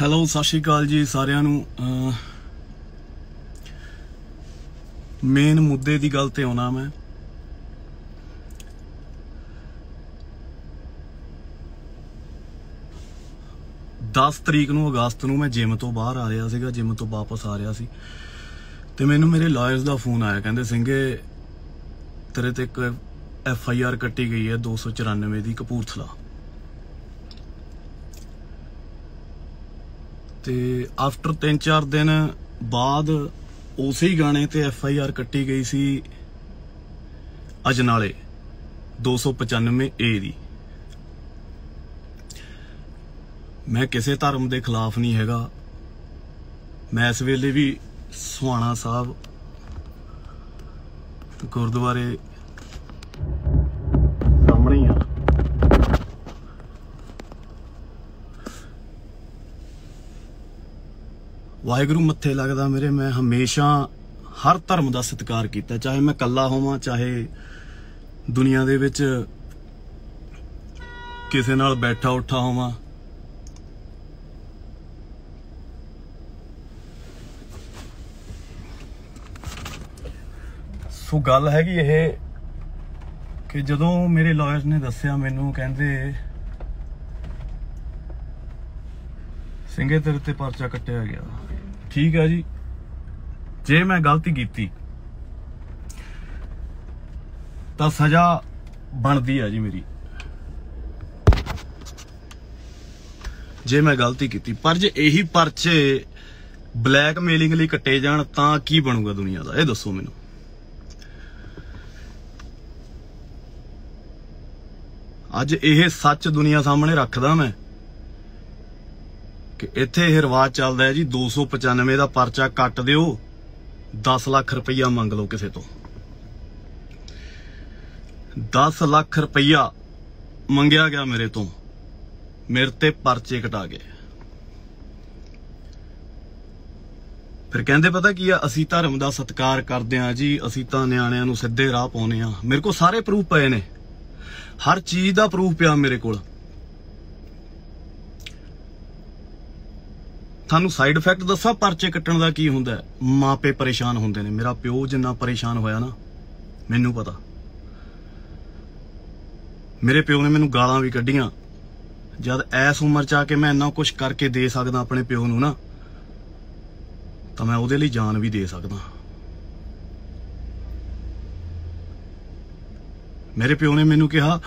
Hello, ਸਤਿ ਸ਼੍ਰੀ ਅਕਾਲ ਜੀ ਸਾਰਿਆਂ ਨੂੰ। ਮੇਨ ਮੁੱਦੇ ਦੀ ਗੱਲ ਤੇ ਆਉਣਾ ਮੈਂ। ਦਸ ਤਰੀਕ ਨੂੰ ਅਗਸਤ ਨੂੰ ਮੈਂ ਜਿਮ ਤੋਂ ਬਾਹਰ ਆ ਰਿਹਾ ਸੀਗਾ ਜਿਮ ਤੋਂ ਵਾਪਸ ਆ ਰਿਹਾ ਸੀ। ਤੇ ਮੈਨੂੰ ਮੇਰੇ ਲਾਇਰਸ ਦਾ ਫੋਨ ਆਇਆ, ਕਹਿੰਦੇ ਸਿੰਘੇ ਤੇਰੇ ਤੇ ਇੱਕ ਐਫ ਆਈ ਆਰ ਕੱਟੀ ਗਈ ਹੈ 294 ਦੀ ਕਪੂਰਥਲਾ। ਤੇ ਆਫਟਰ 3-4 ਦਿਨ ਬਾਅਦ ਉਸੇ ਗਾਣੇ ਤੇ ਐਫ ਆਈ ਆਰ ਕੱਟੀ ਗਈ ਸੀ ਅਜਨਾਲੇ 295 ਏ ਦੀ। ਮੈਂ ਕਿਸੇ ਧਰਮ ਦੇ ਖਿਲਾਫ ਨਹੀਂ ਹੈਗਾ। ਮੈਂ ਇਸ ਵੇਲੇ ਵੀ ਸੁਹਾਣਾ ਸਾਹਿਬ ਗੁਰਦੁਆਰੇ ਸਾਹਮਣੇ ਹੀ ਆ ਵਾਹਿਗੁਰੂ ਮੱਥੇ ਲੱਗਦਾ ਮੇਰੇ, ਮੈਂ ਹਮੇਸ਼ਾ ਹਰ ਧਰਮ ਦਾ ਸਤਿਕਾਰ ਕੀਤਾ, ਚਾਹੇ ਮੈਂ ਕੱਲਾ ਹੋਵਾਂ, ਚਾਹੇ ਦੁਨੀਆ ਦੇ ਵਿੱਚ ਕਿਸੇ ਨਾਲ ਬੈਠਾ ਉੱਠਾ ਹੋਵਾਂ। ਸੋ ਗੱਲ ਹੈਗੀ ਇਹ ਕਿ ਜਦੋਂ ਮੇਰੇ ਲਾਇਰਸ ਨੇ ਦੱਸਿਆ ਮੈਨੂੰ ਕਹਿੰਦੇ ਸਿੰਘੇ ਤੇਰੇ ਤੇ ਪਰਚਾ ਕੱਟਿਆ ਗਿਆ। ਠੀਕ ਹੈ ਜੀ। ਜੇ ਮੈਂ ਗਲਤੀ ਕੀਤੀ, ਤਾਂ ਸਜ਼ਾ ਬਣਦੀ ਹੈ ਜੀ ਮੇਰੀ। ਜੇ ਮੈਂ ਗਲਤੀ ਕੀਤੀ, ਪਰ ਜੇ ਇਹੀ ਪਰਚੇ ਬਲੈਕਮੇਲਿੰਗ ਲਈ ਕੱਟੇ ਜਾਣ, ਤਾਂ ਕੀ ਬਣੂਗਾ ਦੁਨੀਆ ਦਾ? ਇਹ ਦੱਸੋ ਮੈਨੂੰ। ਅੱਜ ਇਹ ਸੱਚ ਦੁਨੀਆ ਸਾਹਮਣੇ ਰੱਖਦਾ ਮੈਂ। ਕਿ ਇੱਥੇ ਇਹ ਰਿਵਾਜ ਚੱਲਦਾ ਹੈ ਜੀ 295 ਦਾ ਪਰਚਾ ਕੱਟ ਦਿਓ 10 ਲੱਖ ਰੁਪਈਆ ਮੰਗ ਲਓ ਕਿਸੇ ਤੋਂ। 10 ਲੱਖ ਰੁਪਈਆ ਮੰਗਿਆ ਗਿਆ ਮੇਰੇ ਤੋਂ, ਮੇਰੇ ਤੇ ਪਰਚੇ ਕਟਾ ਗਏ। ਫਿਰ ਕਹਿੰਦੇ, ਪਤਾ ਕੀ ਆ, ਅਸੀਂ ਧਰਮ ਦਾ ਸਤਿਕਾਰ ਕਰਦੇ ਆ ਜੀ, ਅਸੀਂ ਤਾਂ ਨਿਆਣਿਆਂ ਨੂੰ ਸਿੱਧੇ ਰਾਹ ਪਾਉਨੇ ਆ ਮੇਰੇ ਕੋਲ ਸਾਰੇ ਪ੍ਰੂਫ ਪਏ ਨੇ। ਹਰ ਚੀਜ਼ ਦਾ ਪ੍ਰੂਫ ਪਿਆ ਮੇਰੇ ਕੋਲ। ਤੁਹਾਨੂੰ ਸਾਈਡ ਇਫੈਕਟ ਦੱਸਾਂ, ਪਰਚੇ ਕੱਟਣ ਦਾ ਕੀ ਹੁੰਦਾ ਮਾਪੇ ਪਰੇਸ਼ਾਨ ਹੁੰਦੇ ਨੇ। ਮੇਰਾ ਪਿਓ ਜਿੰਨਾ ਪਰੇਸ਼ਾਨ ਹੋਇਆ ਨਾ, ਮੈਨੂੰ ਪਤਾ। ਮੇਰੇ ਪਿਓ ਨੇ ਮੈਨੂੰ ਗਾਲਾਂ ਵੀ ਕੱਢੀਆਂ। ਜਦ ਐਸ ਉਮਰ ਚ ਆ ਕੇ ਮੈਂ ਇੰਨਾ ਕੁਝ ਕਰਕੇ ਦੇ ਸਕਦਾ ਆਪਣੇ ਪਿਓ ਨੂੰ ਨਾ, ਤਾਂ ਮੈਂ ਉਹਦੇ ਲਈ ਜਾਨ ਵੀ ਦੇ ਸਕਦਾ। ਮੇਰੇ ਪਿਓ ਨੇ ਮੈਨੂੰ ਕਿਹਾ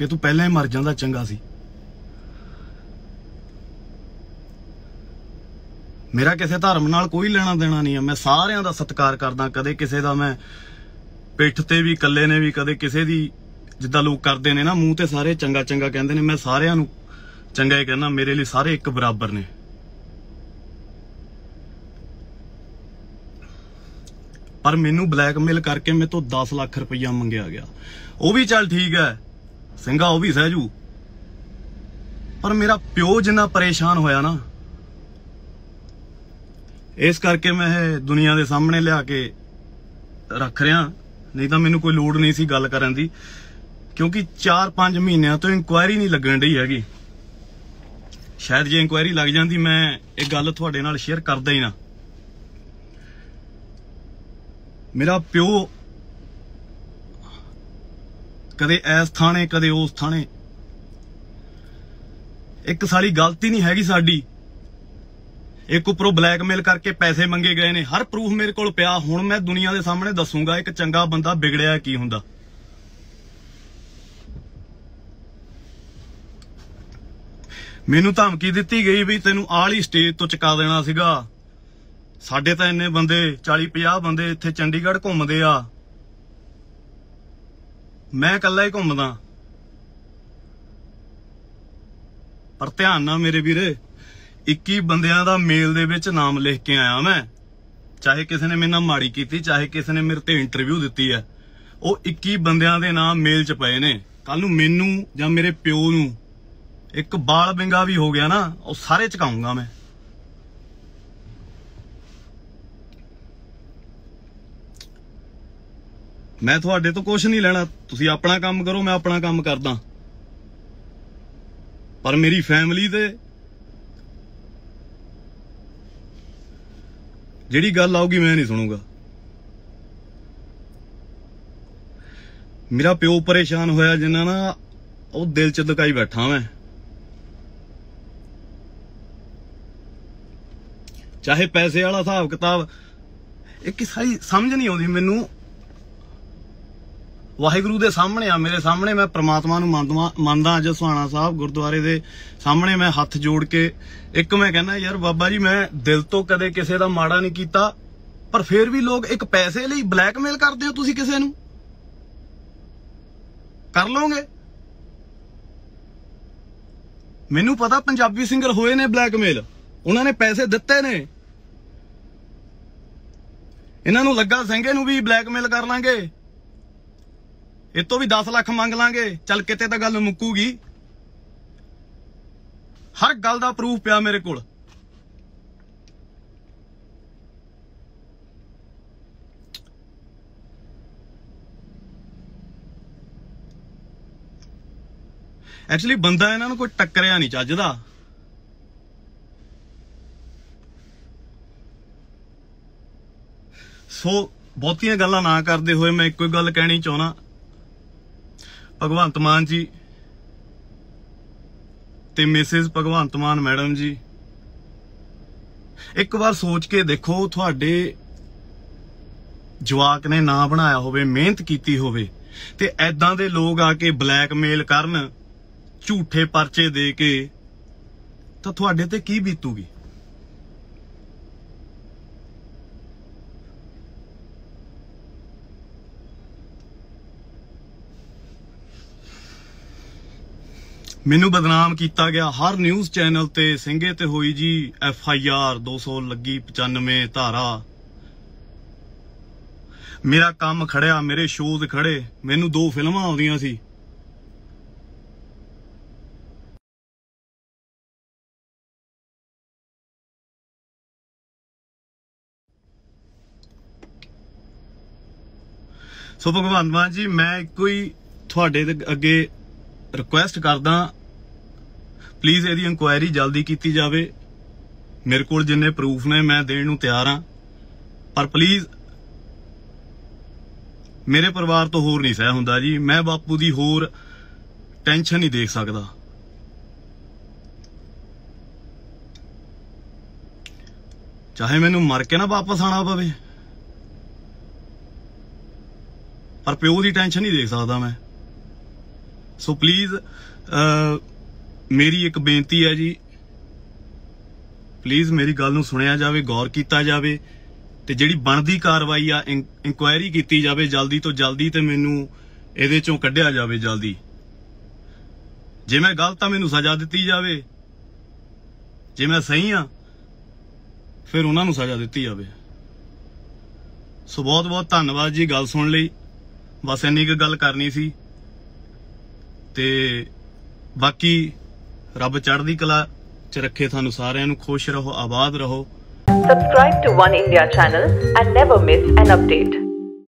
ਕਿ ਤੂੰ ਪਹਿਲਾਂ ਹੀ ਮਰ ਜਾਂਦਾ ਚੰਗਾ ਸੀ। ਮੇਰਾ ਕਿਸੇ ਧਰਮ ਨਾਲ ਕੋਈ ਲੈਣਾ ਦੇਣਾ ਨਹੀਂ ਹੈ ਮੈਂ ਸਾਰਿਆਂ ਦਾ ਸਤਿਕਾਰ ਕਰਦਾ, ਕਦੇ ਕਿਸੇ ਦਾ ਮੈਂ ਪਿੱਠ ਤੇ ਵੀ, ਇਕੱਲੇ ਨੇ ਵੀ, ਕਦੇ ਕਿਸੇ ਦੀ ਜਿੱਦਾਂ ਲੋਕ ਕਰਦੇ ਨੇ ਨਾ, ਮੂੰਹ ਤੇ ਸਾਰੇ ਚੰਗਾ ਚੰਗਾ ਕਹਿੰਦੇ ਨੇ, ਮੈਂ ਸਾਰਿਆਂ ਨੂੰ ਚੰਗਾ ਹੀ ਕਹਿੰਦਾ, ਮੇਰੇ ਲਈ ਸਾਰੇ ਇੱਕ ਬਰਾਬਰ ਨੇ। ਪਰ ਮੈਨੂੰ ਬਲੈਕਮੇਲ ਕਰਕੇ ਮੇਰੇ ਤੋਂ 10 ਲੱਖ ਰੁਪਈਆ ਮੰਗਿਆ ਗਿਆ। ਉਹ ਵੀ ਚੱਲ ਠੀਕ ਹੈ। ਸਿੰਘਾ ਉਹ ਵੀ ਸਹਿਜੂ ਪਰ ਮੇਰਾ ਪਿਓ ਜਿੰਨਾ ਪਰੇਸ਼ਾਨ ਹੋਇਆ ਨਾ, ਇਸ ਕਰਕੇ ਮੈਂ ਇਹ ਦੁਨੀਆ ਦੇ ਸਾਹਮਣੇ ਲਿਆ ਕੇ ਰੱਖ ਰਿਹਾ। ਨਹੀਂ ਤਾਂ ਮੈਨੂੰ ਕੋਈ ਲੋੜ ਨਹੀਂ ਸੀ ਗੱਲ ਕਰਨ ਦੀ, ਕਿਉਂਕਿ 4-5 ਮਹੀਨਿਆਂ ਤੋਂ ਇਨਕੁਆਇਰੀ ਨਹੀਂ ਲੱਗਣ ਢਈ ਹੈਗੀ। ਸ਼ਾਇਦ ਜੇ ਇਨਕੁਆਇਰੀ ਲੱਗ ਜਾਂਦੀ, ਮੈਂ ਇਹ ਗੱਲ ਤੁਹਾਡੇ ਨਾਲ ਸ਼ੇਅਰ ਕਰਦਾ ਹੀ ਨਾ। ਮੇਰਾ ਪਿਓ ਕਦੇ ਐਸ ਥਾਣੇ, ਕਦੇ ਉਸ ਥਾਣੇ। ਇੱਕ ਸਾਰੀ ਗਲਤੀ ਨਹੀਂ ਹੈਗੀ ਸਾਡੀ। ਇੱਕ ਉੱਪਰੋਂ ਬਲੈਕਮੇਲ ਕਰਕੇ ਪੈਸੇ ਮੰਗੇ ਗਏ ਨੇ। ਹਰ ਪ੍ਰੂਫ ਮੇਰੇ ਕੋਲ ਪਿਆ। ਹੁਣ ਮੈਂ ਦੁਨੀਆ ਦੇ ਸਾਹਮਣੇ ਦੱਸੂਗਾ ਇੱਕ ਚੰਗਾ ਬੰਦਾ ਵਿਗੜਿਆ ਕੀ ਹੁੰਦਾ। ਮੈਨੂੰ ਧਮਕੀ ਦਿੱਤੀ ਗਈ ਵੀ ਤੈਨੂੰ ਆਲੀ ਸਟੇਜ ਤੋਂ ਚੁਕਾ ਦੇਣਾ ਸੀਗਾ। ਸਾਡੇ ਤਾਂ ਇੰਨੇ ਬੰਦੇ 40 50 ਬੰਦੇ ਇੱਥੇ ਚੰਡੀਗੜ੍ਹ ਘੁੰਮਦੇ ਆ। ਮੈਂ ਇਕੱਲਾ ਹੀ ਘੁੰਮਦਾ। ਪਰ ਧਿਆਨ ਨਾਲ ਮੇਰੇ ਵੀਰੇ 21 ਬੰਦਿਆਂ ਦਾ ਮੇਲ ਦੇ ਵਿੱਚ ਨਾਮ ਲਿਖ ਕੇ ਆਇਆ ਮੈਂ। ਚਾਹੇ ਕਿਸੇ ਨੇ ਮੇਰੇ ਨਾਲ ਮਾੜੀ ਕੀਤੀ, ਚਾਹੇ ਕਿਸੇ ਨੇ ਮੇਰੇ ਤੇ ਇੰਟਰਵਿਊ ਦਿੱਤੀ ਹੈ। ਉਹ 21 ਬੰਦਿਆਂ ਦੇ ਨਾਮ ਮੇਲ 'ਚ ਪਏ ਨੇ। ਕੱਲ ਨੂੰ ਮੈਨੂੰ ਜਾਂ ਮੇਰੇ ਪਿਓ ਨੂੰ ਇੱਕ ਬਾਲ ਬਿੰਗਾ ਵੀ ਹੋ ਗਿਆ ਨਾ, ਉਹ ਸਾਰੇ ਚਕਾਉਂਗਾ ਮੈਂ। ਮੈਂ ਤੁਹਾਡੇ ਤੋਂ ਕੁਝ ਨਹੀਂ ਲੈਣਾ। ਤੁਸੀਂ ਆਪਣਾ ਕੰਮ ਕਰੋ, ਮੈਂ ਆਪਣਾ ਕੰਮ ਕਰਦਾ। ਪਰ ਮੇਰੀ ਫੈਮਿਲੀ ਤੇ ਜਿਹੜੀ ਗੱਲ ਆਊਗੀ ਮੈਂ ਨਹੀਂ ਸੁਣੂਗਾ। ਮੇਰਾ ਪਿਓ ਪਰੇਸ਼ਾਨ ਹੋਇਆ ਜਿੰਨਾ ਨਾ ਉਹ ਦਿਲ ਚ ਲੁਕਾਈ ਬੈਠਾ ਮੈਂ। ਚਾਹੇ ਪੈਸੇ ਵਾਲਾ ਹਿਸਾਬ ਕਿਤਾਬ, ਇਹ ਕਿ ਸਾਰੀ ਸਮਝ ਨਹੀਂ ਆਉਂਦੀ ਮੈਨੂੰ। ਵਾਹਿਗੁਰੂ ਦੇ ਸਾਹਮਣੇ ਆ, ਮੇਰੇ ਸਾਹਮਣੇ ਮੈਂ ਪ੍ਰਮਾਤਮਾ ਨੂੰ ਮੰਨਦਾ ਮੰਨਦਾ ਅੱਜ ਸੁਹਾਣਾ ਸਾਹਿਬ ਗੁਰਦੁਆਰੇ ਦੇ ਸਾਹਮਣੇ ਮੈਂ ਹੱਥ ਜੋੜ ਕੇ ਇੱਕ ਮੈਂ ਕਹਿੰਦਾ ਯਾਰ ਬਾਬਾ ਜੀ, ਮੈਂ ਦਿਲ ਤੋਂ ਕਦੇ ਕਿਸੇ ਦਾ ਮਾੜਾ ਨਹੀਂ ਕੀਤਾ, ਪਰ ਫਿਰ ਵੀ ਲੋਕ ਇੱਕ ਪੈਸੇ ਲਈ ਬਲੈਕਮੇਲ ਕਰਦੇ ਹੋ ਤੁਸੀਂ ਕਿਸੇ ਨੂੰ? ਕਰ ਲਓਗੇ? ਮੈਨੂੰ ਪਤਾ ਪੰਜਾਬੀ ਸਿੰਗਰ ਹੋਏ ਨੇ ਬਲੈਕਮੇਲ, ਉਹਨਾਂ ਨੇ ਪੈਸੇ ਦਿੱਤੇ ਨੇ। ਇਹਨਾਂ ਨੂੰ ਲੱਗਾ ਸਿੰਘੇ ਨੂੰ ਵੀ ਬਲੈਕਮੇਲ ਕਰ ਲਾਂਗੇ। ਇਹ ਤੋਂ ਵੀ 10 ਲੱਖ ਮੰਗ ਲਾਂਗੇ। ਚੱਲ ਕਿਤੇ ਤਾਂ ਗੱਲ ਮੁੱਕੂਗੀ। ਹਰ ਗੱਲ ਦਾ ਪ੍ਰੂਫ ਪਿਆ ਮੇਰੇ ਕੋਲ। ਐਕਚੁਅਲੀ ਬੰਦਾ ਇਹਨਾਂ ਨੂੰ ਕੋਈ ਟੱਕਰਿਆ ਨਹੀਂ ਚੱਜਦਾ। ਸੋ ਬਹੁਤੀਆਂ ਗੱਲਾਂ ਨਾ ਕਰਦੇ ਹੋਏ ਮੈਂ ਇੱਕੋ ਹੀ ਗੱਲ ਕਹਿਣੀ ਚਾਹਣਾ ਭਗਵੰਤ ਮਾਨ ਜੀ ਤੇ ਮਿਸਿਸ ਭਗਵੰਤ ਮਾਨ ਮੈਡਮ ਜੀ। ਇੱਕ ਵਾਰ ਸੋਚ ਕੇ ਦੇਖੋ, ਤੁਹਾਡੇ ਜਵਾਕ ਨੇ ਨਾਂ ਬਣਾਇਆ ਹੋਵੇ, ਮਿਹਨਤ ਕੀਤੀ ਹੋਵੇ ਤੇ ਐਦਾਂ ਦੇ ਲੋਕ ਆ ਕੇ ਬਲੈਕਮੇਲ ਕਰਨ, ਝੂਠੇ ਪਰਚੇ ਦੇ ਕੇ, ਤਾਂ ਤੁਹਾਡੇ ਤੇ ਕੀ ਬੀਤੂਗੀ? ਮੈਨੂੰ ਬਦਨਾਮ ਕੀਤਾ ਗਿਆ। ਹਰ ਨਿਊਜ਼ ਚੈਨਲ ਤੇ ਸਿੰਘੇ ਤੇ ਹੋਈ ਜੀ ਐਫ ਆਈ ਆਰ 200 ਲੱਗੀ 95 ਧਾਰਾ। ਮੇਰਾ ਕੰਮ ਖੜਿਆ, ਮੇਰੇ ਸ਼ੋਜ਼ ਖੜੇ, ਮੈਨੂੰ ਦੋ ਫਿਲਮਾਂ ਆਉਂਦੀਆਂ ਸੀ। ਸੋ ਭਗਵਾਨ ਮਾਨ ਜੀ, ਮੈਂ ਇੱਕੋ ਹੀ ਤੁਹਾਡੇ ਅੱਗੇ ਰਿਕੁਐਸਟ ਕਰਦਾ ਪਲੀਜ਼ ਇਹਦੀ ਇਨਕੁਆਇਰੀ ਜਲਦੀ ਕੀਤੀ ਜਾਵੇ। ਮੇਰੇ ਕੋਲ ਜਿੰਨੇ ਪ੍ਰੂਫ ਨੇ, ਮੈਂ ਦੇਣ ਨੂੰ ਤਿਆਰ ਹਾਂ। ਪਰ ਪਲੀਜ਼ ਮੇਰੇ ਪਰਿਵਾਰ ਤੋਂ ਹੋਰ ਨਹੀਂ ਸਹਿ ਹੁੰਦਾ ਜੀ। ਮੈਂ ਬਾਪੂ ਦੀ ਹੋਰ ਟੈਨਸ਼ਨ ਨਹੀਂ ਦੇਖ ਸਕਦਾ। ਚਾਹੇ ਮੈਨੂੰ ਮਰ ਕੇ ਨਾ ਵਾਪਸ ਆਣਾ ਪਵੇ। ਪਰ ਪਿਓ ਦੀ ਟੈਨਸ਼ਨ ਨਹੀਂ ਦੇਖ ਸਕਦਾ ਮੈਂ। ਸੋ ਪਲੀਜ਼ uh, ਮੇਰੀ ਇੱਕ ਬੇਨਤੀ ਹੈ ਜੀ। ਪਲੀਜ਼ ਮੇਰੀ ਗੱਲ ਨੂੰ ਸੁਣਿਆ ਜਾਵੇ, ਗੌਰ ਕੀਤਾ ਜਾਵੇ ਤੇ ਜਿਹੜੀ ਬਣਦੀ ਕਾਰਵਾਈ ਆ ਇਨਕੁਆਇਰੀ ਕੀਤੀ ਜਾਵੇ ਜਲਦੀ ਤੋਂ ਜਲਦੀ ਤੇ ਮੈਨੂੰ ਇਹਦੇ ਚੋਂ ਕੱਢਿਆ ਜਾਵੇ ਜਲਦੀ। ਜੇ ਮੈਂ ਗਲਤ ਆ ਮੈਨੂੰ ਸਜ਼ਾ ਦਿੱਤੀ ਜਾਵੇ, ਜੇ ਮੈਂ ਸਹੀ ਆ, ਫਿਰ ਉਹਨਾਂ ਨੂੰ ਸਜ਼ਾ ਦਿੱਤੀ ਜਾਵੇ। ਸੋ ਬਹੁਤ ਬਹੁਤ ਧੰਨਵਾਦ ਜੀ ਗੱਲ ਸੁਣ ਲਈ। ਬਸ ਇੰਨੀ ਕੁ ਗੱਲ ਕਰਨੀ ਸੀ। ਤੇ ਬਾਕੀ ਰੱਬ ਚੜ੍ਹਦੀ ਕਲਾ ਚ ਰੱਖੇ ਤੁਹਾਨੂੰ ਸਾਰਿਆਂ ਨੂੰ ਖੁਸ਼ ਰਹੋ ਆਬਾਦ ਰਹੋ Subscribe to One India channel and never miss an update.